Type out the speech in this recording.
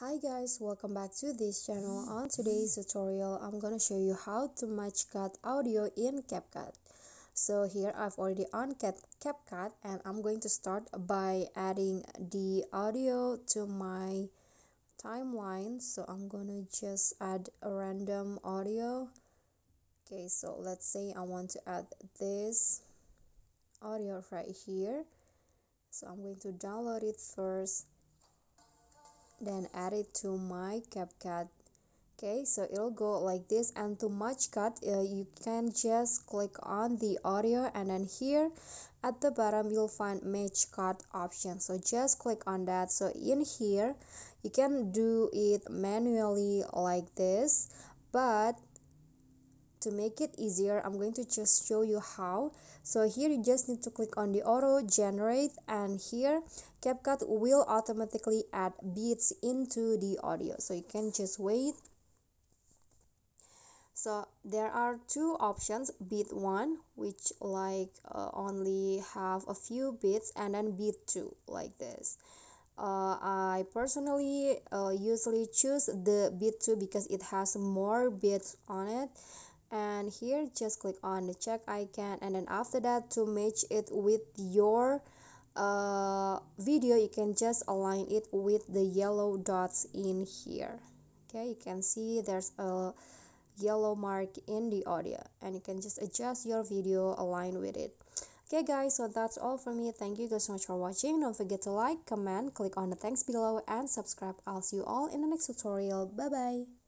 Hi guys, welcome back to this channel. On today's tutorial, I'm gonna show you how to match cut audio in CapCut. So here I've already on CapCut and I'm going to start by adding the audio to my timeline. So I'm gonna just add a random audio. Okay, so let's say I want to add this audio right here. So I'm going to download it first then add it to my CapCut. Okay so it'll go like this and to match cut uh, you can just click on the audio and then here at the bottom you'll find match cut option. So just click on that. So in here you can do it manually like this but to make it easier i'm going to just show you how. So here you just need to click on the auto generate and here CapCut will automatically add beats into the audio. So you can just wait. So there are two options beat one which like uh, only have a few beats and then beat two like this. Uh, I personally uh, usually choose the beat 2 because it has more beats on it and here just click on the check icon and then after that to match it with your uh, video you can just align it with the yellow dots in here. Okay you can see there's a yellow mark in the audio and you can just adjust your video align with it. Okay guys so that's all for me. Thank you guys so much for watching. Don't forget to like comment click on the thanks below and subscribe. I'll see you all in the next tutorial. Bye bye